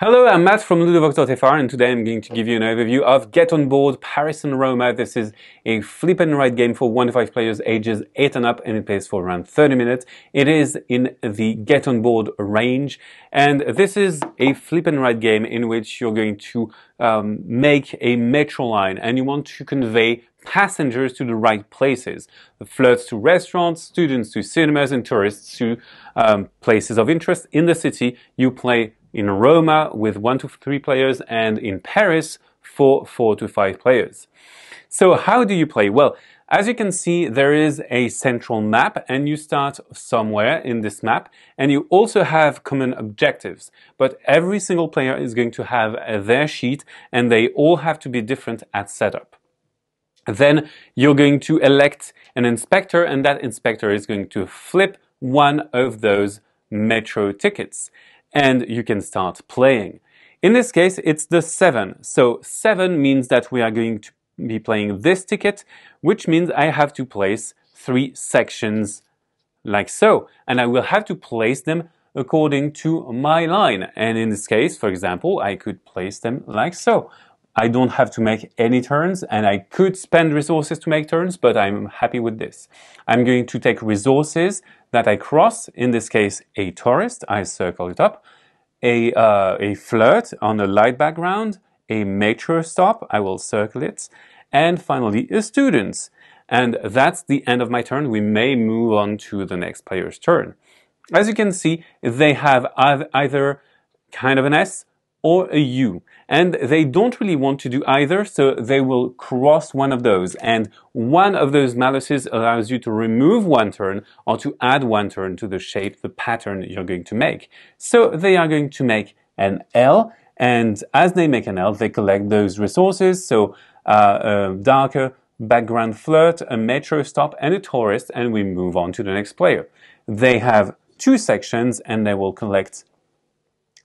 Hello, I'm Matt from Ludovox.fr and today I'm going to give you an overview of Get On Board Paris and Roma. This is a flip and write game for 1 to 5 players ages 8 and up and it plays for around 30 minutes. It is in the Get On Board range and this is a flip and write game in which you're going to um, make a metro line and you want to convey passengers to the right places. The flirts to restaurants, students to cinemas and tourists to um, places of interest in the city. You play in Roma with one to three players, and in Paris for four to five players. So how do you play? Well, as you can see, there is a central map and you start somewhere in this map and you also have common objectives. But every single player is going to have their sheet and they all have to be different at setup. Then you're going to elect an inspector and that inspector is going to flip one of those metro tickets and you can start playing. In this case, it's the 7. So 7 means that we are going to be playing this ticket, which means I have to place three sections like so. And I will have to place them according to my line. And in this case, for example, I could place them like so. I don't have to make any turns and I could spend resources to make turns, but I'm happy with this. I'm going to take resources that I cross, in this case, a tourist, I circle it up, a, uh, a flirt on a light background, a metro stop, I will circle it, and finally a student. And that's the end of my turn. We may move on to the next player's turn. As you can see, they have either kind of an S or a U. And they don't really want to do either, so they will cross one of those. And one of those maluses allows you to remove one turn or to add one turn to the shape, the pattern you're going to make. So they are going to make an L, and as they make an L, they collect those resources, so uh, a darker background flirt, a metro stop, and a tourist, and we move on to the next player. They have two sections, and they will collect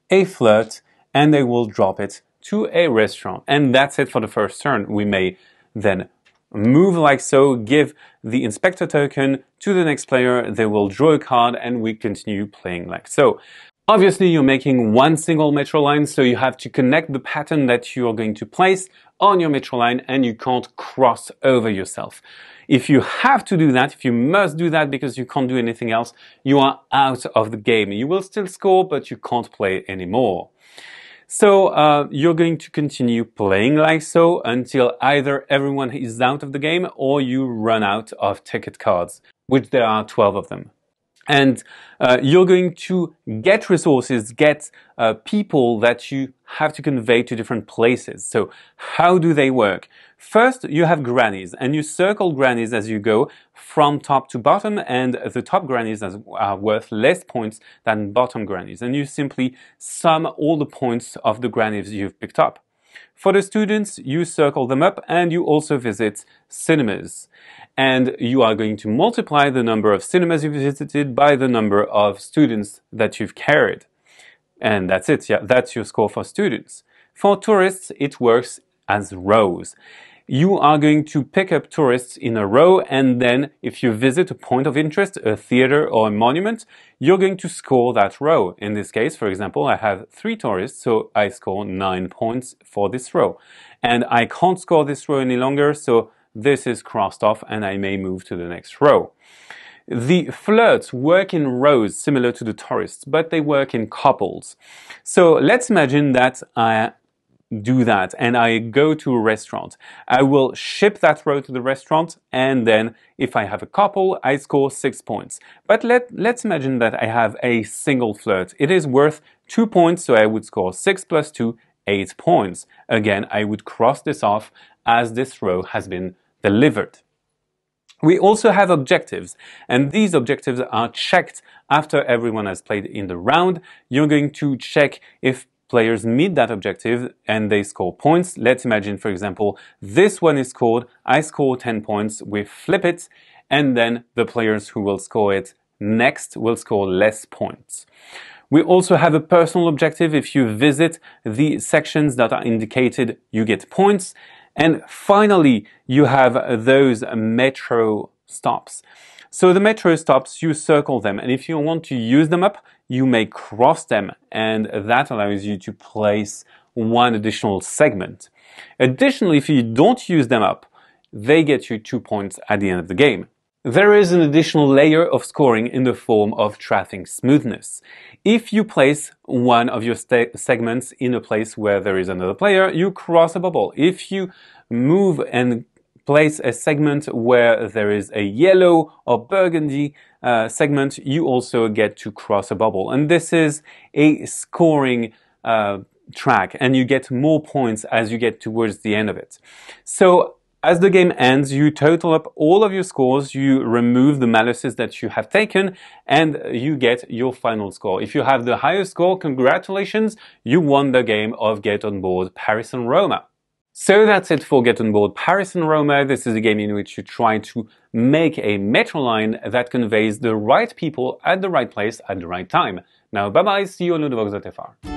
a flirt, and they will drop it to a restaurant. And that's it for the first turn. We may then move like so, give the inspector token to the next player, they will draw a card and we continue playing like so. Obviously, you're making one single metro line, so you have to connect the pattern that you're going to place on your metro line and you can't cross over yourself. If you have to do that, if you must do that because you can't do anything else, you are out of the game. You will still score, but you can't play anymore. So uh, you're going to continue playing like so until either everyone is out of the game or you run out of ticket cards, which there are 12 of them. And uh, you're going to get resources, get uh, people that you have to convey to different places. So how do they work? First, you have grannies, and you circle grannies as you go from top to bottom, and the top grannies are worth less points than bottom grannies. And you simply sum all the points of the grannies you've picked up. For the students, you circle them up and you also visit cinemas. And you are going to multiply the number of cinemas you've visited by the number of students that you've carried. And that's it. Yeah, that's your score for students. For tourists, it works as rows you are going to pick up tourists in a row and then if you visit a point of interest, a theater or a monument, you're going to score that row. In this case, for example, I have three tourists, so I score nine points for this row. And I can't score this row any longer, so this is crossed off and I may move to the next row. The flirts work in rows similar to the tourists, but they work in couples. So let's imagine that I do that and I go to a restaurant. I will ship that row to the restaurant and then if I have a couple, I score six points. But let, let's imagine that I have a single flirt. It is worth two points, so I would score six plus two, eight points. Again, I would cross this off as this row has been delivered. We also have objectives, and these objectives are checked after everyone has played in the round. You're going to check if players meet that objective and they score points. Let's imagine, for example, this one is scored, I score 10 points, we flip it, and then the players who will score it next will score less points. We also have a personal objective. If you visit the sections that are indicated, you get points. And finally, you have those metro stops. So the metro stops, you circle them, and if you want to use them up, you may cross them, and that allows you to place one additional segment. Additionally, if you don't use them up, they get you two points at the end of the game. There is an additional layer of scoring in the form of traffic smoothness. If you place one of your segments in a place where there is another player, you cross a bubble. If you move and place a segment where there is a yellow or burgundy uh, segment, you also get to cross a bubble. And this is a scoring uh, track, and you get more points as you get towards the end of it. So as the game ends, you total up all of your scores, you remove the maluses that you have taken, and you get your final score. If you have the highest score, congratulations, you won the game of Get On Board Paris and Roma. So that's it for Get On Board Paris and Roma. This is a game in which you try to make a metro line that conveys the right people at the right place at the right time. Now, bye bye, see you on ludovox.fr.